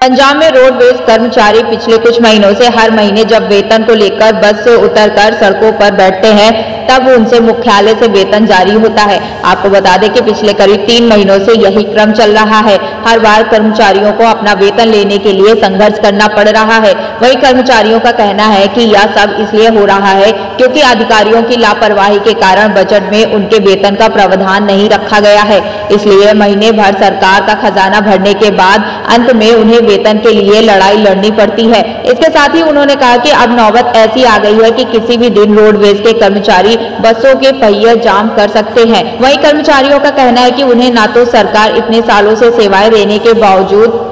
पंजाब में रोडवेज़ कर्मचारी पिछले कुछ महीनों से हर महीने जब वेतन को लेकर बस से उतरकर सड़कों पर बैठते हैं। तब उनसे मुख्यालय से वेतन जारी होता है। आपको बता दें कि पिछले करीब तीन महीनों से यही क्रम चल रहा है। हर बार कर्मचारियों को अपना वेतन लेने के लिए संघर्ष करना पड़ रहा है। वही कर्मचारियों का कहना है कि यह सब इसलिए हो रहा है क्योंकि अधिकारियों की लापरवाही के कारण बजट में उनके वेतन का प्रावधान नहीं रखा गया है। इसलिए महीने भर सरकार का खजाना भरने के बाद अंत में उन्हें वेतन के लिए लड़ाई लड़नी पड़ती है। इसके साथ ही उन्होंने कहा कि अब नौबत ऐसी आ गई है कि किसी भी दिन रोडवेज़ के कर्मचारी बसों के पहिया जाम कर सकते हैं। वहीं कर्मचारियों का कहना है कि उन्हें ना तो सरकार इतने सालों से सेवाएँ देने के बावजूद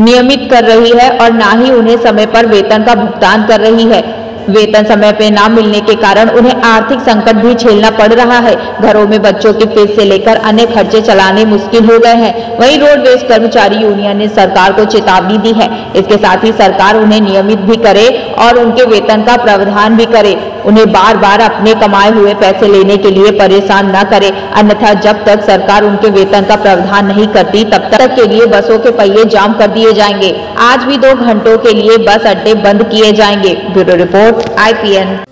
नियमित कर रही है और ना ही उन्हें समय पर वेतन का भुगतान कर रही है। वेतन समय पे ना मिलने के कारण उन्हें आर्थिक संकट भी झेलना पड़ रहा है। घरों में बच्चों की फ़ीस से लेकर अन्य खर्चे चलाने मुश्किल हो गए हैं। वहीं रोडवेज़ कर्मचारी यूनियन ने सरकार को चेतावनी दी है। इसके साथ ही सरकार उन्हें नियमित भी करे और उनके वेतन का प्रावधान भी करे। उन्हें बार बार अपने कमाए हुए पैसे लेने के लिए परेशान न करे। अन्यथा जब तक सरकार उनके वेतन का प्रावधान नहीं करती, तब तक के लिए बसों के पहिए जाम कर दिए जाएँगे। आज भी दो घंटों के लिए बस अड्डे बंद किए जाएँगे। Bureau report IPN